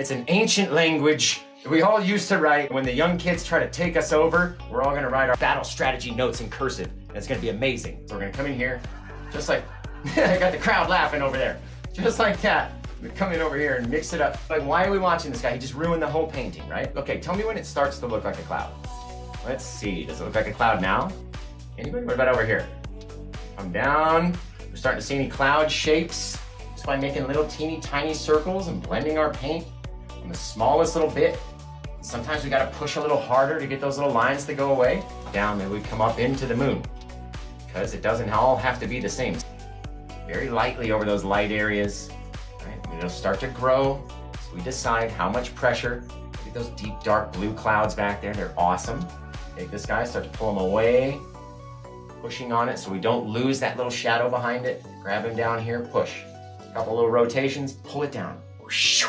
It's an ancient language that we all used to write. When the young kids try to take us over, we're all gonna write our battle strategy notes in cursive. And it's gonna be amazing. So we're gonna come in here, just like, I got the crowd laughing over there. Just like that. We come in over here and mix it up. Like, why are we watching this guy? He just ruined the whole painting, right? Okay, tell me when it starts to look like a cloud. Let's see, does it look like a cloud now? Anybody? What about over here? Come down. We're starting to see any cloud shapes just by making little teeny tiny circles and blending our paint on the smallest little bit. Sometimes we gotta push a little harder to get those little lines to go away. Down, then we come up into the moon because it doesn't all have to be the same. Very lightly over those light areas. Right? It'll start to grow. So we decide how much pressure. Look at those deep, dark blue clouds back there. They're awesome. Take this guy, start to pull him away, pushing on it so we don't lose that little shadow behind it. Grab him down here, push. A couple little rotations, pull it down. Whoosh.